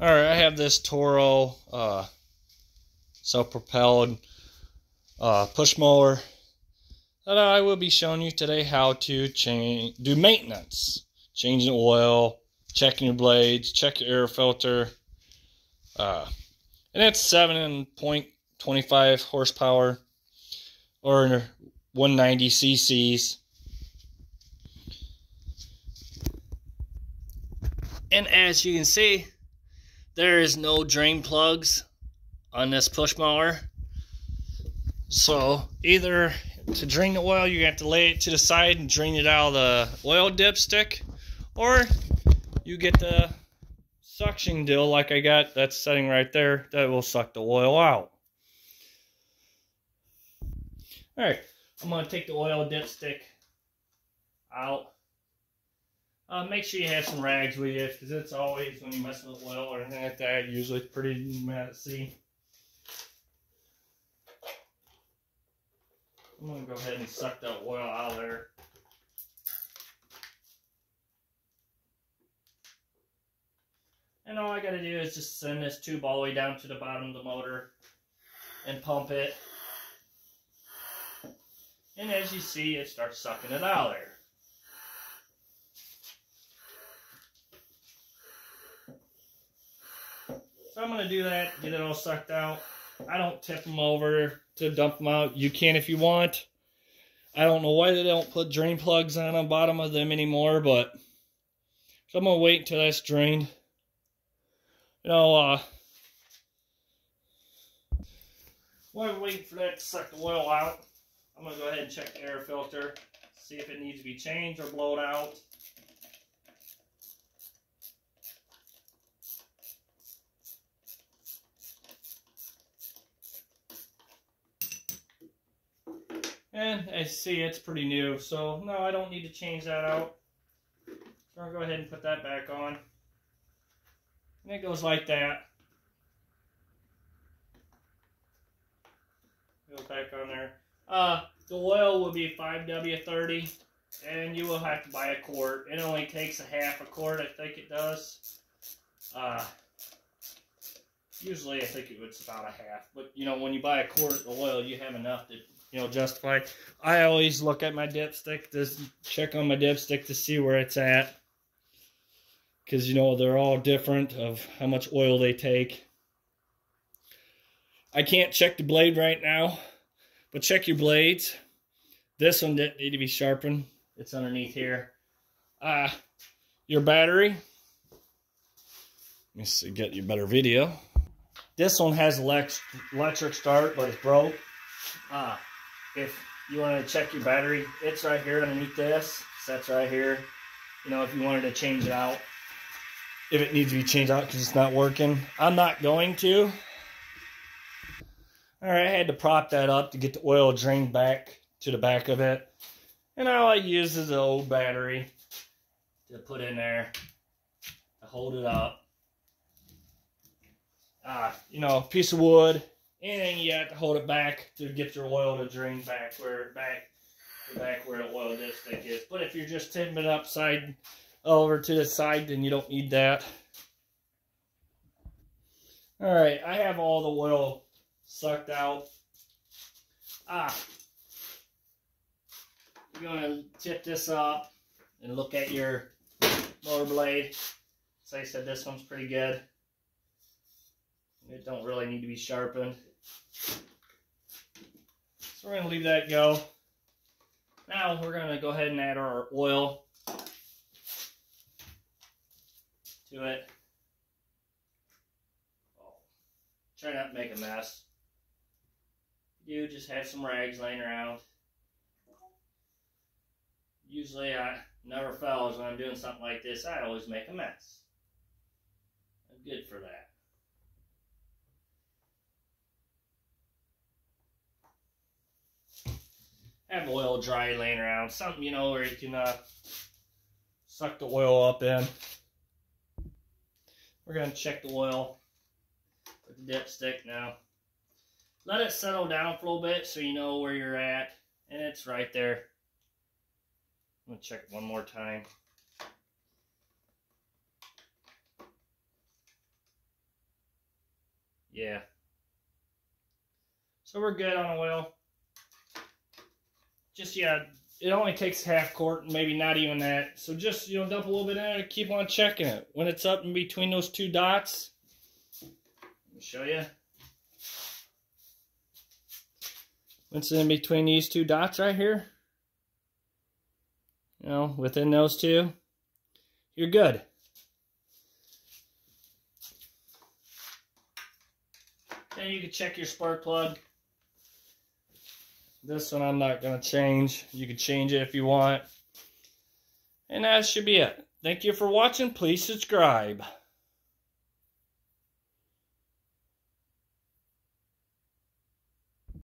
All right, I have this Toro uh, self-propelled uh, push mower that I will be showing you today how to change, do maintenance, changing oil, checking your blades, check your air filter, uh, and it's 7.25 horsepower or 190 cc's. And as you can see, there is no drain plugs on this push mower. So either to drain the oil, you have to lay it to the side and drain it out of the oil dipstick, or you get the suction deal like I got that's setting right there that will suck the oil out. All right, I'm gonna take the oil dipstick out. Uh, make sure you have some rags with you because it's always when you mess with oil or anything like that, usually pretty messy. I'm gonna go ahead and suck that oil out of there. And all I gotta do is just send this tube all the way down to the bottom of the motor and pump it. And as you see, it starts sucking it out of there. So I'm to do that, get it all sucked out. I don't tip them over to dump them out. You can if you want. I don't know why they don't put drain plugs on the bottom of them anymore, but so I'm to wait until that's drained. You know, uh, while waiting for that to suck the oil out, I'm to go ahead and check the air filter, see if it needs to be changed or blown out. And I see it's pretty new, so no, I don't need to change that out. So I'll go ahead and put that back on. And it goes like that. Goes back on there. Uh, the oil will be 5W30, and you will have to buy a quart. It only takes a half a quart, I think it does. Uh, usually I think it was about a half, but you know, when you buy a quart of oil, you have enough to you know, justify. I always look at my dipstick to check on my dipstick to see where it's at. Because, you know, they're all different of how much oil they take. I can't check the blade right now, but check your blades. This one didn't need to be sharpened. It's underneath here. Uh, your battery. Let me see, get you better video. This one has electric start, but it's broke. Ah, if you want to check your battery, it's right here underneath this. That's right here. You know, if you wanted to change it out, if it needs to be changed out because it's not working. I'm not going to. All right, I had to prop that up to get the oil drained back to the back of it. And all I use is the old battery to put in there to hold it up. Ah, you know, piece of wood, and you have to hold it back to get your oil to drain back where back back where the oil dipstick is. But if you're just tipping it upside over to the side, then you don't need that. All right, I have all the oil sucked out. Ah, you're gonna tip this up and look at your motor blade. So I said this one's pretty good. It don't really need to be sharpened. So we're going to leave that go. Now we're going to go ahead and add our oil to it. Oh, try not to make a mess. You just have some rags laying around. Usually I never fails when I'm doing something like this. I always make a mess. I'm good for that. Have oil dry laying around. Something, you know, where you can uh, suck the oil up in. We're going to check the oil with the dipstick now. Let it settle down for a little bit so you know where you're at. And it's right there. I'm going to check one more time. Yeah. So we're good on oil. Just, yeah, it only takes half quart, maybe not even that. So just, you know, dump a little bit in it keep on checking it. When it's up in between those two dots, let me show you. What's in between these two dots right here? You know, within those two, you're good. Then you can check your spark plug. This one I'm not going to change. You can change it if you want. And that should be it. Thank you for watching. Please subscribe.